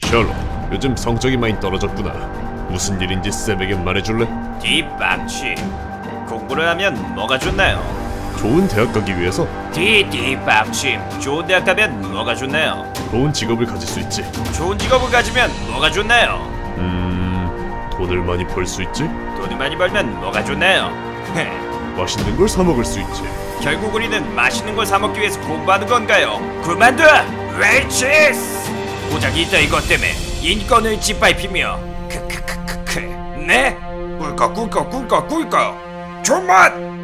셜록, 요즘 성적이 많이 떨어졌구나. 무슨 일인지 쌤에게 말해줄래? 뒷박치 공부를 하면 뭐가 좋나요? 좋은 대학 가기 위해서 디디박치 좋은 대학 가면 뭐가 좋나요? 좋은 직업을 가질 수 있지. 좋은 직업을 가지면 뭐가 좋나요? 음, 돈을 많이 벌 수 있지. 돈을 많이 벌면 뭐가 좋나요? 맛있는 걸 사 먹을 수 있지. 결국 우리는 맛있는 걸 사 먹기 위해서 공부하는 건가요? 그만둬! 웨이치스! 고작이 있다 이것 때문에 인권을 짓밟히며 크크크크크 네? 꿀꺽 꿀꺽 꿀꺽 꿀꺽 존맛!